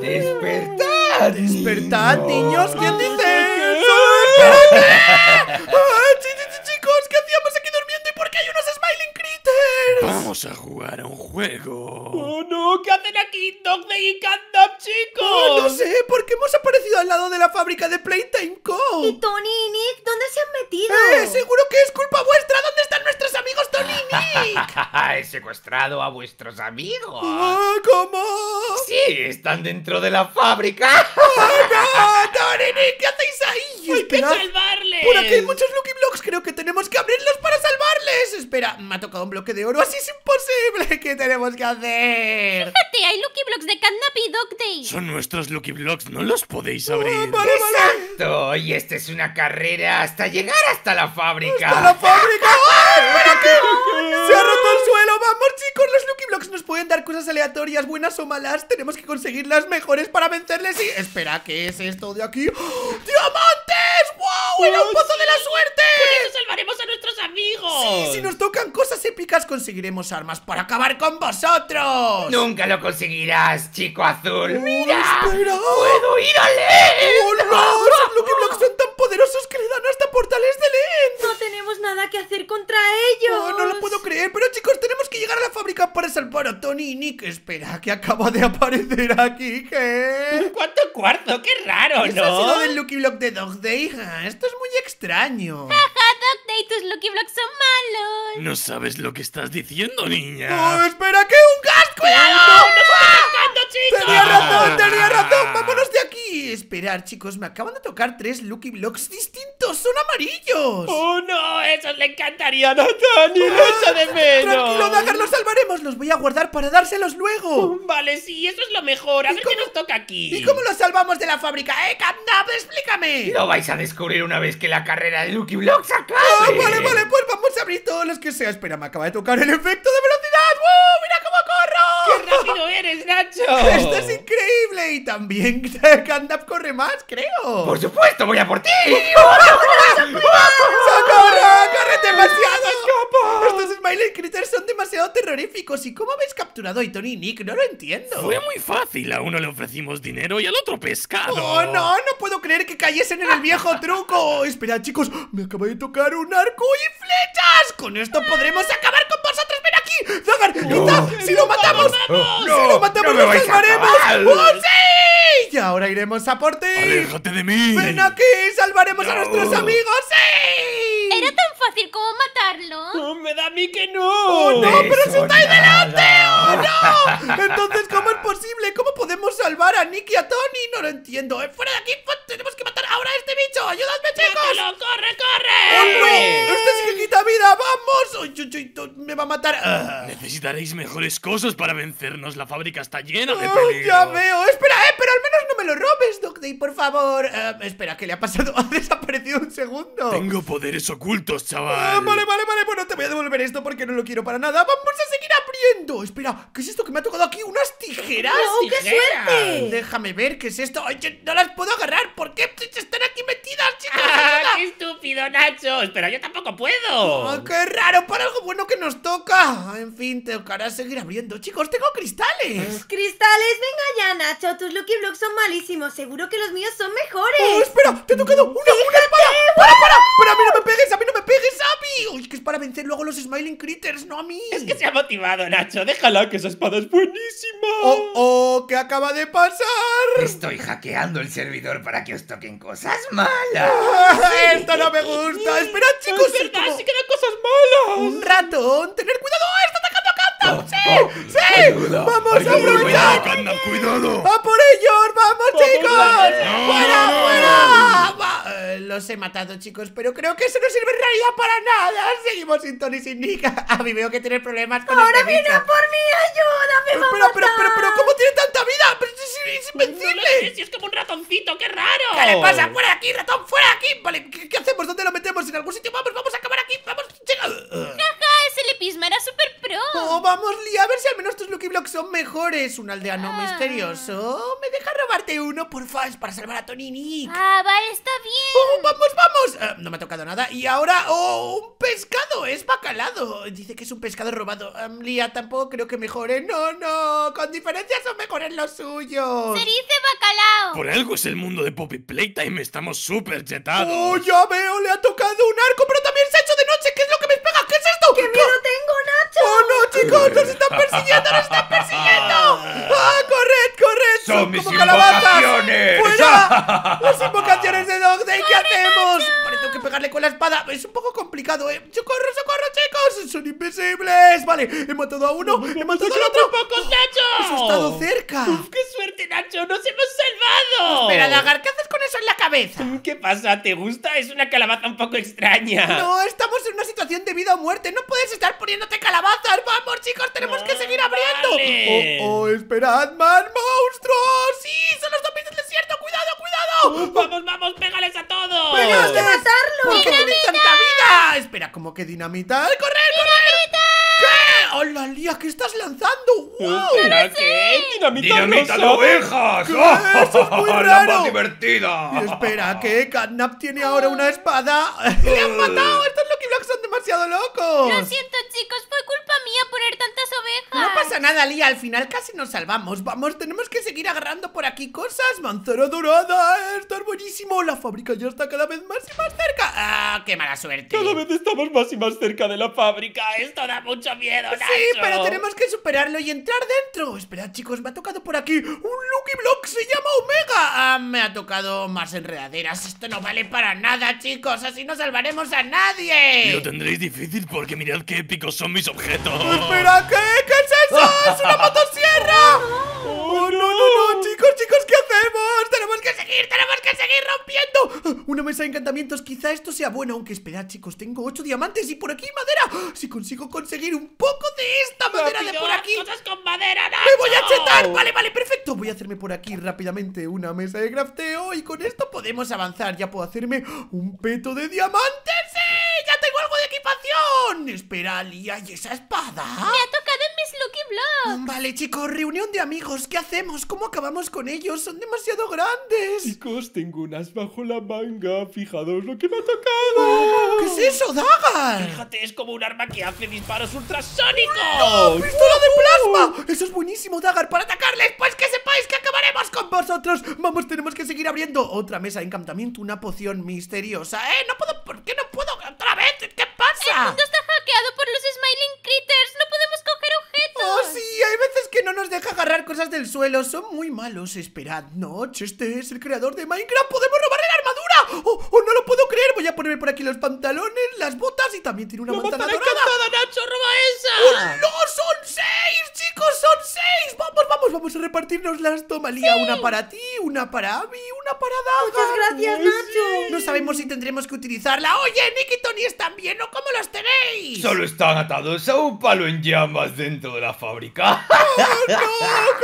¡Despertad! ¡Despertad, niños! ¿Quién dice eso? ¡Espérate! Vamos a jugar a un juego. ¡Oh, no! ¿Qué hacen aquí Dog Day y chicos? Oh, no sé, porque hemos aparecido al lado de la fábrica de Playtime Co. ¿Y Tony y Nick dónde se han metido? ¡Eh, seguro que es culpa vuestra! ¿Dónde están nuestros amigos Tony y Nick? He secuestrado a vuestros amigos. Ah, ¿Cómo? Sí, están dentro de la fábrica. ¡Ah, no! ¡Tony y Nick! ¿Qué hacéis ahí? ¡Hay que salvarles! Por aquí hay muchos Lucky Blocks, creo que tenemos que abrirlos para salvarles. Espera, me ha tocado un bloque de oro, así es imposible. ¿Qué tenemos que hacer? Fíjate, hay Lucky Blocks de Catnap y Dog Day. Son nuestros Lucky Blocks, no los podéis abrir. Ah, vale, vale. Exacto. Y esta es una carrera hasta llegar hasta la fábrica. ¡A la fábrica! ¡Ah, espera que se ha roto el suelo! ¡Vamos, chicos! Los Lucky Blocks nos pueden dar cosas aleatorias, buenas o malas. Tenemos que conseguir las mejores para vencerles y... Espera, ¿qué es esto de aquí? ¡Oh, ¡Diamantes! ¡Wow! ¡Era un pozo de la suerte! ¡Con eso salvaremos a amigos! Sí, si nos tocan cosas épicas conseguiremos armas para acabar con vosotros. Nunca lo conseguirás, chico azul. Oh, ¡Mira! espera. ¡Puedo ir a leer! ¡Oh, no! Esos Lucky Blocks son tan poderosos que le dan hasta portales de LED. No tenemos nada que hacer contra ellos. Oh, no lo puedo creer, pero chicos, tenemos que llegar a la fábrica para salvar a Tony y Nick. Espera, que acaba de aparecer aquí, ¿qué? ¿Cuánto cuarzo? ¡Qué raro, ¿Eso ha sido ¿no? del Lucky Block de Dog Day? Ah, esto es muy extraño. Jaja, Dog Day, tus Lucky Blocks son malos. No sabes lo que estás diciendo, ¡Oh, niña. espera, que un gas! ¡Cuidado! ¡Cuánto, chicos! Tenía razón, tenía razón, vámonos de aquí Esperar, chicos, me acaban de tocar tres Lucky Blocks distintos, son amarillos ¡Oh, no! ¡Esos le encantarían a Tony! ¡Lo echo de menos! Tranquilo, Dagar, los salvaremos, los voy a guardar para dárselos luego Vale, sí, eso es lo mejor. A ver qué nos toca aquí. ¿Y cómo los salvamos de la fábrica, eh, Catnap? Explícame Lo vais a descubrir una vez que la carrera de Lucky Blocks acabe. Ah, vale, vale, pues vamos a abrir todos los que sea Espera, me acaba de tocar el efecto de velocidad ¡Uh, mira rápido eres, Nacho! Esto es increíble y también Catnap corre más, creo Por supuesto, voy a por ti. ¡Socorro! ¡Corre demasiado! Estos Smiley Critters son demasiado terroríficos. ¿Y cómo habéis capturado a Tony y Nick? No lo entiendo. Fue muy fácil. A uno le ofrecimos dinero y al otro pescado. ¡Oh, no! No puedo creer que cayesen en el viejo truco. Esperad, chicos. Me acaba de tocar un arco y flechas. Con esto podremos acabar con vosotros. ¡Ven aquí! ¡Zagar! ¡Quita! ¡Si lo matamos! ¡Si lo matamos, no nos salvaremos! ¡Oh, sí! Y ahora iremos a por ti. ¡Aléjate de mí! ¡Ven aquí! ¡Salvaremos a No. nuestros amigos! ¡Sí! Era tan fácil como matarlo. ¡Oh, ¡Me da a mí que no! ¡Oh, no! ¡Pero si estáis delante! ¡Oh, no! Entonces, ¿cómo es posible? ¿Cómo podemos salvar a Nick y a Tony? No lo entiendo. ¡Eh, ¡Fuera de aquí! Tenemos que matar ahora a este bicho. ¡Ayudadme, chicos! ¡Cógelo, corre, ¡Oh, corre! no! ¡Este sí que quita vida! ¡Vamos! ¡Uy, uy, ¡Me va a matar! Ah. Necesitaréis mejores cosas para vencernos. La fábrica está llena de peligro. ya veo. Espera, eh, pero al menos no me lo robes, Doc Day, por favor. Ah, espera, ¿qué le ha pasado? Ha desaparecido un segundo. Tengo poderes ocultos, chaval. Ah, vale, vale, vale, bueno, te voy a devolver esto porque no lo quiero para nada. Vamos a seguir abriendo. Espera, ¿qué es esto que me ha tocado aquí? ¿Unas tijeras? ¡Oh, qué tijeras. suerte! Déjame ver qué es esto. Ay, yo no las puedo agarrar. ¿Por qué están aquí metidas, chicos? ¡Ah! ¡Qué estúpido, Nacho! Espera, yo tampoco puedo. Ah, ¡Qué raro! Para algo bueno que nos toca. En fin, tocará seguir abriendo. Chicos, tengo cristales. Cristales, venga ya, Nacho. Tus Lucky Blocks son malísimos. Seguro que los míos son ¡Oh, mejores. espera! ¡Te he tocado una, una espada! ¡Para, para! ¡Pero a mí no me pegues! ¡A mí no me pegues, Abby! Uy, que es para vencer luego a los Smiling Critters, no a mí. Es que se ha motivado, Nacho. Déjala, que esa espada es buenísima. ¡Oh, oh! ¿Qué acaba de pasar? Estoy hackeando el servidor para que os toquen cosas malas. Ah, ¡Esto no me gusta! ¡Esperad, chicos! es verdad, como sí que cosas malas. ¡Un ratón! ¡Tener cuidado! ¡Oh, ¡Sí! oh, ¡Sí! ¡Vamos a aprovechar! Cuidado. ¡A por ellos! ¡Vamos, chicos! ¡Fuera, fuera! Eh, los he matado, chicos, pero creo que eso no sirve en realidad para nada. Seguimos sin Tony y sin Nick. A mí veo que tiene problemas con Ahora viene a por mí. Ayúdame, Pero, mamá. pero, pero, pero, ¿cómo tiene tanta vida? ¡Pero si es invencible! si es como un ratoncito, qué raro. ¿Qué le pasa? ¡Fuera de aquí, ratón! ¡Fuera de aquí! Vale, ¿qué, hacemos? ¿Dónde lo metemos? ¿En algún sitio? Vamos, vamos a acabar aquí. Vamos, chica. Jaja, ese lepisma era súper Oh, vamos, Lia, a ver si al menos tus Lucky Blocks son mejores. Un aldeano Ah. misterioso. ¿Me deja robarte uno, porfa? Es para salvar a Tony Nick. Ah, vale, está bien. ¡Oh, vamos, vamos! Ah, no me ha tocado nada. Y ahora, ¡oh! Un pescado, es bacalado. Dice que es un pescado robado. Am, Lía, tampoco creo que mejore. No, no, con diferencia son mejores los suyos. Se dice bacalao. Por algo es el mundo de Poppy Playtime, estamos súper chetados. ¡Oh, ya veo! Le ha tocado un arco, pero también se ha hecho de noche. ¿Qué es lo que me pega? ¿Qué es esto? ¡Qué miedo tengo, Nacho! ¡Oh, no, chicos! ¡Nos están persiguiendo! ¡Nos están persiguiendo! ¡Ah, corred, corred! Son mis como invocaciones. ¡Fuera! ¡Las invocaciones de Dog Day! ¿Qué hacemos? Vale, tengo que pegarle con la espada. Es un poco complicado, ¿eh? ¡Socorro, socorro, chicos! ¡Son invisibles! Vale, he matado a uno, he matado al otro. ¡Pocos, Nacho! ¡Eso ha estado cerca! Uf, ¡Qué suerte, Nacho! ¡Nos hemos salvado! Espera, Dagar, ¿qué haces cabeza? ¿Qué pasa? ¿Te gusta? Es una calabaza un poco extraña. No, estamos en una situación de vida o muerte. No puedes estar poniéndote calabazas. Vamos, chicos, tenemos que seguir abriendo. vale. Oh, oh, esperad, más monstruos. Sí, son los zombies del desierto. Cuidado, cuidado. ¡Vamos, vamos! ¡Pégales a todos! ¡Tenemos que matarlos! ¿Por qué tanta vida? Espera, ¿cómo que dinamita? ¡Corred, corred! ¿Qué? ¡Hola, Lía! ¿Qué estás lanzando? ¡Wow! ¿Espera qué? ¡Dinamita, ¡Dinamita de ovejas! ¿Qué? Eso es muy ¡La raro. más divertida! Y espera, ¿qué? ¿Catnap tiene ahora una espada? ¡Le han matado! Estos Lucky Blocks son demasiado locos. Lo siento, chicos, fue culpa mía poner tantas ovejas. No pasa nada, Lía, al final casi nos salvamos. Vamos, tenemos que seguir agarrando por aquí cosas. Manzana dorada, esto es buenísimo. La fábrica ya está cada vez más y más cerca. ¡Ah, qué mala suerte! Cada vez estamos más y más cerca de la fábrica. Esto da mucho miedo, Nacho. Sí, pero tenemos que superarlo y entrar dentro. Esperad, chicos, me ha tocado por aquí un Lucky Block, se llama Omega. Ah, me ha tocado más enredaderas. Esto no vale para nada, chicos. Así no salvaremos a nadie. Lo tendréis difícil porque mirad qué épicos son mis objetos. Espera, ¿qué? ¿Qué es eso? ¡Es una motosierra! ¡Oh, no, no, no! Chicos, chicos, ¿qué hacemos? Tenemos que seguir, tenemos que seguir rompiendo. Una mesa de encantamientos, quizá esto sea bueno. Aunque esperad, chicos, tengo ocho diamantes y por aquí madera. Si consigo conseguir un poco de esta madera de por aquí. cosas con madera, Nacho! ¡Me voy a chetar! Vale, vale, perfecto. Voy a hacerme por aquí rápidamente una mesa de crafteo y con esto podemos avanzar. Ya puedo hacerme un peto de diamantes. ¡Sí! ¡Ya tengo algo de equipación! Espera, Lía, ¿y esa espada? Me ha tocado en mis Lucky Blocks. Vale, chicos, reunión de amigos. ¿Qué hacemos? ¿Cómo acabamos con ellos? Son demasiado grandes. Chicos, tengo unas bajo la manga. Fijaos lo que me ha tocado. ¿Qué es eso, Dagar? Fíjate, es como un arma que hace disparos ultrasónicos. ¡Oh, ¡Pistola de plasma! Eso es buenísimo, Dagar, para atacarles. Pues que sepáis que acabaremos con vosotros. Vamos, tenemos que seguir abriendo otra mesa de encantamiento, una poción misteriosa. ¿Eh? No puedo. ¿Por qué no puedo otra vez? ¿Qué El pasa? mundo está hackeado por los Smiling Critters. No podemos coger objetos. Oh, sí, hay veces que no nos deja agarrar cosas del suelo. Son muy malos. Esperad, no, este es el creador de Minecraft. ¡Podemos robarle la armadura! ¡Oh, oh, no lo puedo creer! Voy a ponerme por aquí los pantalones, las botas y también tiene una ¡La manzana dorada. Nacho! ¡Roba ¡Oh, esa! no! ¡Son seis, chicos! ¡Son seis! Vamos, vamos, vamos a repartirnoslas. Toma, Lía, una para ti, una para Abby, una para Daga. Muchas gracias, Nacho. No sabemos si tendremos que utilizarla. Oye, Nick y Tony están bien, ¿o cómo los tenéis? Solo están atados a un palo en llamas dentro de la fábrica. ¡Oh, no!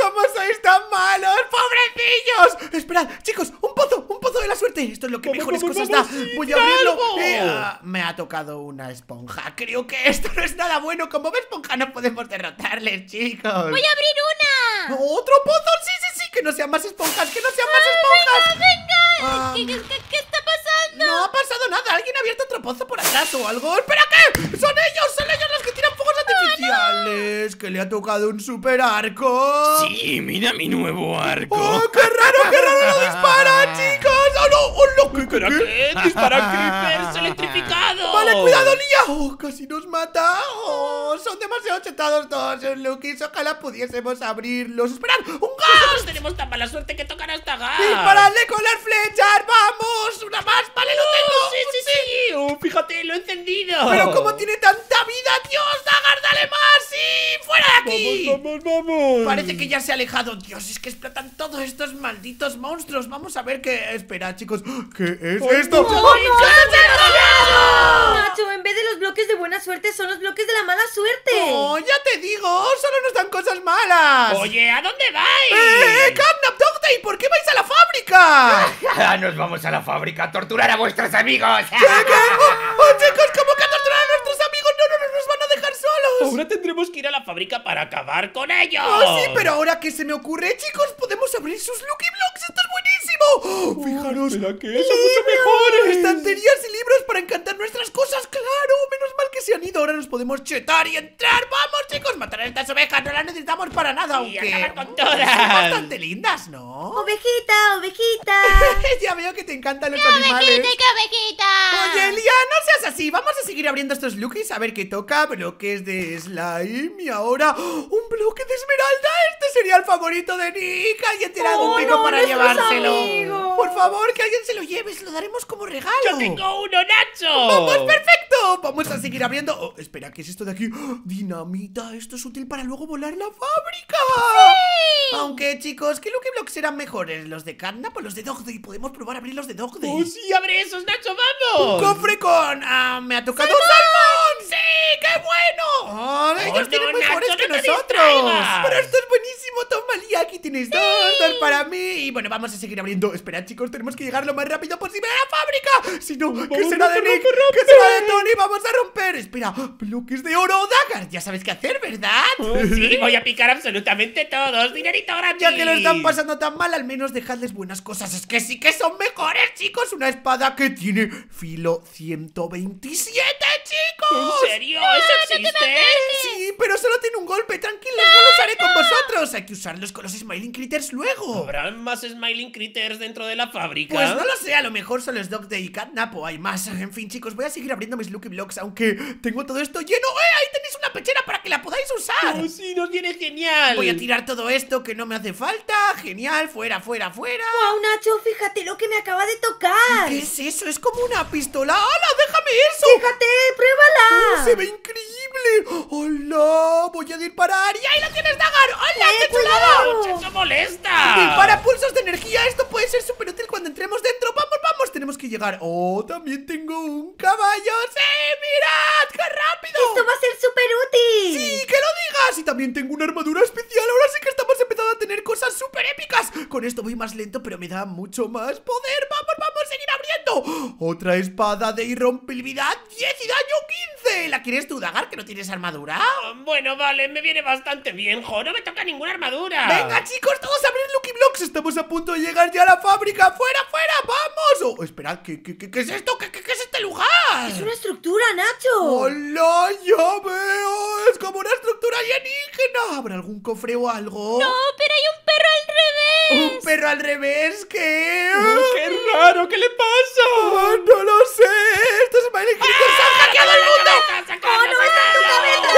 ¿Cómo sois tan malos? ¡Pobrecillos! Esperad, chicos, un pozo, un pozo de la suerte. Esto es lo que mejores vamos, cosas vamos, da. sí, Voy a abrirlo. Eh, ah, me ha tocado una esponja. Creo que esto no es nada bueno. Como ve esponja no podemos derrotarles, chicos. Voy a abrir una. ¡Otro pozo! Sí, sí, sí, que no sean más esponjas, que no sean más esponjas. Venga. Ah, ¿Qué, qué- qué- qué está pasando? no ha pasado nada, alguien ha abierto otro pozo por atrás o algo. ¡Espera qué! ¡Son ellos! ¡Son ellos los que tiran fuegos artificiales! ¡Que le ha tocado un super arco! Sí, mira mi nuevo arco. ¡Oh, qué raro, qué raro lo dispara, chicos! ¡Oh, no! ¡Oh, no! ¿Qué, qué, ¿Pero qué? qué? ¡Disparan creepers electrificados! Vale, cuidado, Lía. ¡Oh, casi nos mata! ¡Oh, son demasiado chetados todos esos Lukis! Ojalá pudiésemos abrirlos. ¡Esperad! ¡Un gas! Nosotros tenemos tan mala suerte que tocan hasta gas. ¡Disparadle con las flechas! ¡Vamos! ¡Una más! ¡Vale, lo tengo! Sí, sí, sí. Oh, fíjate, lo he encendido. ¡Pero cómo tiene tanta vida! ¡Dios, Dagar, dale más! ¡Sí! ¡Fuera de aquí! Vamos, vamos, vamos. Parece que ya se ha alejado. Dios, es que explotan todos estos malditos monstruos. Vamos a ver qué. Espera, chicos. ¿Qué es esto? Nacho, en vez de los bloques de buena suerte, son los bloques de la mala suerte. Oh, ya te digo, solo nos dan cosas malas. Oye, ¿a dónde vais? ¡Eh, Catnap Dog Day! ¿Por qué vais a la fábrica? Nos vamos a la fábrica a torturar a vuestros amigos. ¿Qué? ¿Qué? Oh, oh, chicos, ¿cómo que a torturar a nuestros amigos? No, no, no nos van a dejar solos. ahora tendremos que ir a la fábrica para acabar con ellos. Oh, sí, pero ahora que se me ocurre, chicos, podemos abrir sus Lucky Blocks. Oh, fijaros. espera, que son mucho mejores. Estanterías y libros para encantar nuestras cosas, claro. Menos mal que se han ido. Ahora nos podemos chetar y entrar. Vamos, chicos, matar a estas ovejas. No las necesitamos para nada, Y aunque. acabar con todas. Son bastante lindas, ¿no? Ovejita, ovejita. ya veo que te encantan los ¡Ovejita animales. qué ovejita! Oye, Elia, no seas así. Vamos a seguir abriendo estos lookies a ver qué toca. Bloques de slime y ahora ¡oh! un bloque de esmeralda. Este sería el favorito de Nick. Alguien tiene algún Oh, pico no, para llevárselo. Por favor, que alguien se lo lleve. Se lo daremos como regalo. Yo tengo uno, Nacho. ¡Vamos, perfecto! Vamos a seguir abriendo. Oh, espera, ¿qué es esto de aquí? ¡Oh! Dinamita. Esto es útil para luego volar la fábrica. Aunque, chicos, ¿qué Lucky Blocks serán mejores? ¿Los de Catnap o los de Dog Day? Podemos probar a abrir los de Dog Day. Oh, sí, abre esos, Nacho, ¡Un vamos. cofre con... ah, ¡Me ha tocado! ¡Sí! ¡Qué bueno! ¡Oh, ellos no, tienen mejores Nacho, que no nosotros! ¡Pero esto es buenísimo! Toma, aquí tienes dos, dos para mí Y bueno, vamos a seguir abriendo Esperad, chicos, tenemos que llegar lo más rápido posible a la fábrica Si no, ¿qué será de Nick? ¿Qué será de Tony? ¡Vamos a romper! Espera, bloques de oro, Dagar Ya sabes qué hacer, ¿verdad? Sí, voy a picar absolutamente todos. Dinerito gratis. Ya que lo están pasando tan mal, al menos dejadles buenas cosas. Es que sí que son mejores, chicos. Una espada que tiene filo 127, chicos. ¿En serio? ¿Eso existe? Sí, pero solo tiene un golpe. Tranquilos, no lo usaré con vosotros. Hay que usarlos con los Smiling Critters luego. ¿Habrán más Smiling Critters dentro de la fábrica? Pues no lo sé, a lo mejor son los Dog Day y Catnap o hay más. En fin, chicos, voy a seguir abriendo mis Lucky Blocks, aunque tengo todo esto lleno. ¡Eh! Ahí tenéis una pechera para que la podáis usar. Oh, sí, nos viene genial. Voy a tirar todo esto que no me hace falta. Genial, fuera, fuera, fuera. Wow, Nacho, fíjate lo que me acaba de tocar. ¿Qué es eso? Es como una pistola. ¡Hala! ¡Déjame eso! Fíjate, pruébala. ¡Se ve increíble! ¡Hola! Voy a disparar. ¡Y ahí la tienes, Dagar! ¡Hola! Eh, ¡Qué chulada! ¡Eso molesta! Dispara pulsos de energía. Esto puede ser súper útil cuando entremos dentro. ¡Vamos, vamos! Tenemos que llegar. ¡Oh! También tengo un caballo. ¡Sí! ¡Mirad! ¡Qué rápido! Esto va a ser súper útil. ¡Sí! ¡Que lo digas! Y también tengo una armadura especial. Ahora sí que estamos a tener cosas súper épicas. Con esto voy más lento, pero me da mucho más poder. ¡Vamos, vamos! ¡Seguir abriendo! Otra espada de irrompibilidad 10 y daño 15. ¿La quieres tú, Dagar, que no tienes armadura? Bueno, vale, me viene bastante bien, jo. No me toca ninguna armadura. Venga, chicos, todos a abrir Lucky Blocks. Estamos a punto de llegar ya a la fábrica. ¡Fuera, fuera! ¡Vamos! Oh, esperad, ¿qué, qué, qué, qué es esto? ¿Qué, qué, qué es este lugar? Es una estructura, Nacho. ¡Hola! ¡Ya veo! Es como una estructura alienígena. ¿Habrá algún cofre o algo? No, pero hay un perro al revés. ¿Un perro al revés? ¿Qué? ¡Qué raro! ¿Qué le pasa? Ah, no lo sé. Estos Smiley Critters han hackeado el mundo. ¡Oh, no, está en tu cabeza!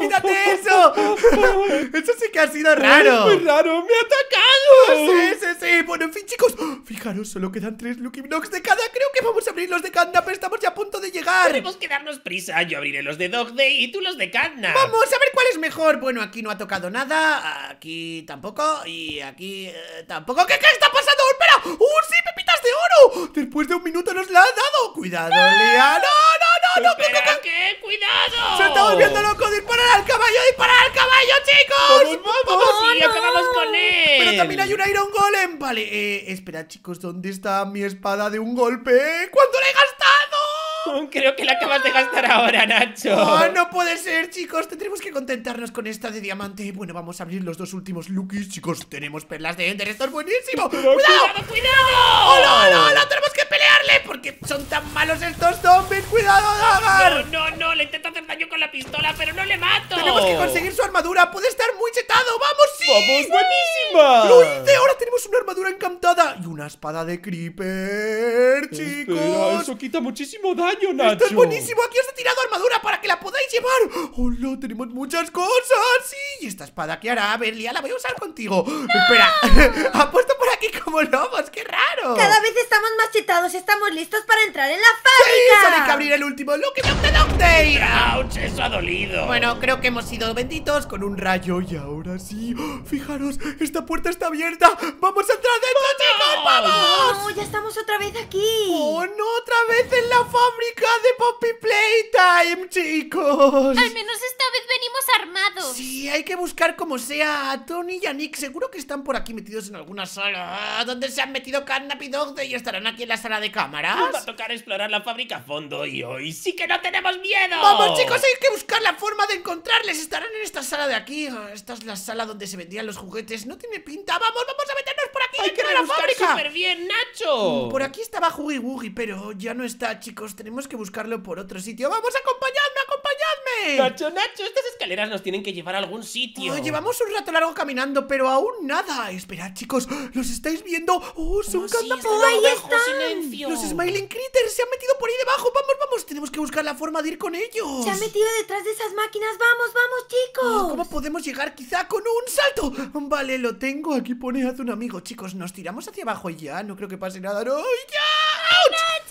¡Quítate eso! Eso sí que ha sido raro. ¡Es muy raro! ¡Me ha atacado! Sí, sí, sí. Bueno, en fin, chicos. Fijaros, solo quedan tres Lucky Blocks de cada. Creo que vamos a abrir los de Catnap. Estamos ya a punto de llegar. Tenemos que darnos prisa. Yo abriré los de Dog Day y tú los de Catnap. Vamos a ver cuál es mejor. Bueno, aquí no ha tocado nada. Aquí tampoco. Y aquí eh, tampoco. ¿Qué, ¿Qué está pasando? ¡Espera! ¡Uh, sí, pepitas de oro! Después de un minuto nos la ha dado. Cuidado, Lea. No, no, no, no. ¿qué, qué, ¡Espera, qué? ¡Cuidado! Se está volviendo loco. Disparar al caballo. Disparar al caballo, chicos. ¡Vamos, vamos! ¡Sí, acabamos con él! Pero también hay un Iron Golem. Vale, eh, espera, chicos, ¿dónde está mi espada de un golpe? ¿Cuánto la he gastado? Creo que la acabas de gastar ahora, Nacho. Oh, no puede ser, chicos. Tendremos que contentarnos con esta de diamante. Bueno, vamos a abrir los dos últimos lookies, chicos. Tenemos perlas de Ender. Esto es buenísimo. ¡Cuidado! ¡Cuidado, cuidado! ¡Hola, hola, hola! ¡Tenemos que pelearle! Porque son tan malos estos zombies. ¡Cuidado, Dagar! No, no, no, le intento hacer daño con la pistola, pero no le mato. Tenemos que conseguir su armadura. Puede estar muy chetado. ¡Vamos, sí! ¡Vamos, buenísima! ¡Lo hice! Ahora tenemos una armadura encantada y una espada de creeper, chicos. Espera, eso quita muchísimo daño, Nacho. Esto es buenísimo, aquí os he tirado armadura para que la podáis llevar ¡Hola! Tenemos muchas cosas, sí ¿Y esta espada qué hará? A ver, Lía, la voy a usar contigo Espera, ha puesto por aquí como lobos, qué raro Cada vez estamos más chetados. Estamos listos para entrar en la Sí, fábrica. solo hay que abrir el último Lucky Block de Day ¡Auch! Eso ha dolido. Bueno, creo que hemos sido benditos con un rayo Y ahora sí, ¡oh! fijaros, esta puerta está abierta. ¡Vamos a entrar dentro, chicos! ¡Vamos! No, ya estamos otra vez aquí. ¡Oh, no! ¡Otra vez en la fábrica de Poppy Playtime, chicos! Al menos esta vez venimos Sí, hay que buscar como sea a Tony y a Nick. Seguro que están por aquí metidos en alguna sala. Ah, ¿Dónde se han metido Carnap y Dog Day? ¿Y estarán aquí en la sala de Nos va a cámaras? tocar explorar la fábrica a fondo y hoy sí que no tenemos miedo. Vamos chicos, hay que buscar la forma de encontrarles Estarán en esta sala de aquí Ah, Esta es la sala donde se vendían los juguetes No tiene pinta, vamos, vamos a meternos por aquí Hay que dentro de la fábrica súper bien, Nacho. Por aquí estaba Huggy Wuggy, pero ya no está, chicos Tenemos que buscarlo por otro sitio ¡Vamos, acompañadme, Nacho, Nacho, estas escaleras nos tienen que llevar a algún sitio. Oh, llevamos un rato largo caminando, pero aún nada Esperad, chicos, ¿los estáis viendo? ¡Oh, son Oh, sí, Dog ahí están. silencio. Los Smiling Critters se han metido por ahí debajo ¡Vamos, vamos! Tenemos que buscar la forma de ir con ellos Se han metido detrás de esas máquinas. Vamos, vamos, Oh, chicos. ¿Cómo podemos llegar quizá con un salto? Vale, lo tengo. Aquí pone haz un amigo. Chicos, nos tiramos hacia abajo y ya. No creo que pase nada. ¡No! ¡Ya! ¡Ouch!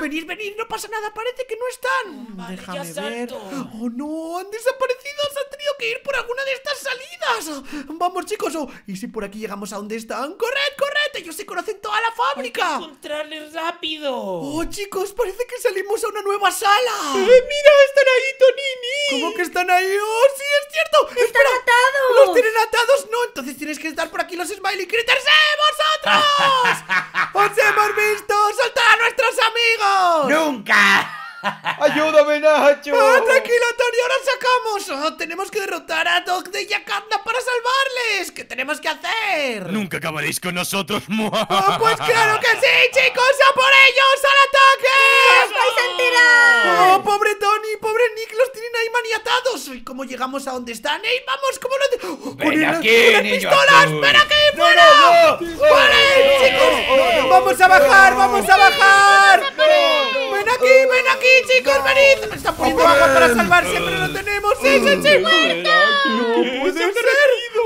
Venid, venid, no pasa nada. Parece que no están. Vale, Déjame ya ver. ¡Oh, no! ¡Han desaparecido! ¡Se han tenido que ir por alguna de estas salidas! Vamos, chicos. oh, ¿Y si por aquí llegamos a donde están? ¡Corred, corred! Ellos se conocen toda la Hay que fábrica. encontrarles rápido. ¡Oh, chicos! Parece que salimos a una nueva sala. ¡Mira, están ahí, Tonini! ¿Cómo que están ahí? ¡Oh, sí, es cierto! ¡Están ¡Espera! atados! ¡Los tienen atados! ¡No! Entonces tienes que estar por aquí los Smiley Critters. ¡Eh, vosotros! ¡Os hemos visto! ¡Soltad a nuestros amigos! ¡Nunca! ¡Ayúdame, Nacho! ¡Ah, tranquilo, Tony! ¡Ahora sacamos! Oh, tenemos que derrotar a Dog Day y a Catnap para salvarles. ¿Qué tenemos que hacer? Nunca acabaréis con nosotros. ¡Oh, pues claro que sí, chicos! ¡A por ellos! ¡Al ataque! ¿Y cómo llegamos a donde están? ¡Ey, vamos! ¿Cómo lo oh, Ven aquí, fuera! ¡Vale, chicos! ¡Vamos a bajar! ¡Vamos a bajar! ¡Ven aquí, ven aquí, chicos! ¡Venid! Me están poniendo agua para salvarse, pero lo tenemos. ¡Sí, sí, sí! ¡No puede ser!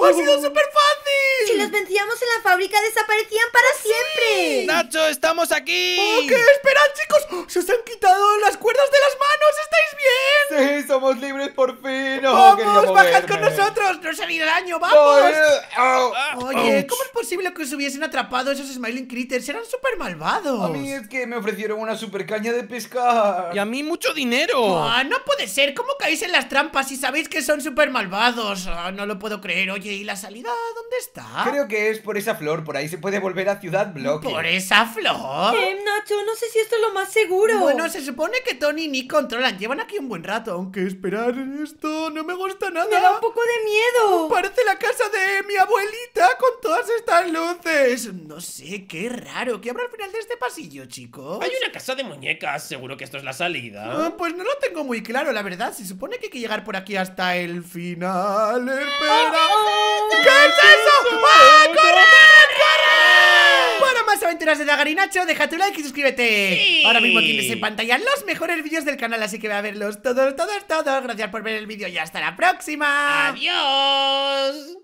¡Ha sido súper fácil! Si los vencíamos en la fábrica, desaparecían para siempre. ¡Nacho, estamos aquí! ¡Oh, qué! ¡Esperad, chicos! ¡Oh, ¡Se os han quitado las cuerdas de las manos! ¿Estáis bien? ¡Sí, somos libres por fin! ¡No, quería ¡Vamos, nosotros! ¡No hará daño! ¡Vamos! eh, au. Oye, ¿cómo es posible que os hubiesen atrapado esos Smiling Critters? Eran súper malvados. A mí es que me ofrecieron una super caña de pescar. Y a mí mucho dinero. Ah, no puede ser. ¿Cómo caéis en las trampas si sabéis que son súper malvados? Ah, no lo puedo creer. Oye, ¿y la salida dónde está? Creo que es por esa flor, por ahí se puede volver a Ciudad Bloque. ¿Por esa flor? Eh, Nacho, no sé si esto es lo más seguro. Bueno, se supone que Tony y Nick controlan. Llevan aquí un buen rato. Aunque esperar esto no me gusta nada. Me da un poco de miedo. Parece la casa de mi abuelita con todas estas luces. No sé, qué raro. ¿Qué habrá al final de este pasillo, chicos? Hay una casa de muñecas, seguro que esto es la salida. Ah, pues no lo tengo muy claro, la verdad. Se supone que hay que llegar por aquí hasta el final. Espera. ¿Qué es eso? ¡Ah, corre, corre! Para más aventuras de Dagar y Nacho, deja tu like y suscríbete. Sí. Ahora mismo tienes en pantalla los mejores vídeos del canal, así que ve a verlos todos, todos, todos. Gracias por ver el vídeo y hasta la próxima. ¡Adiós!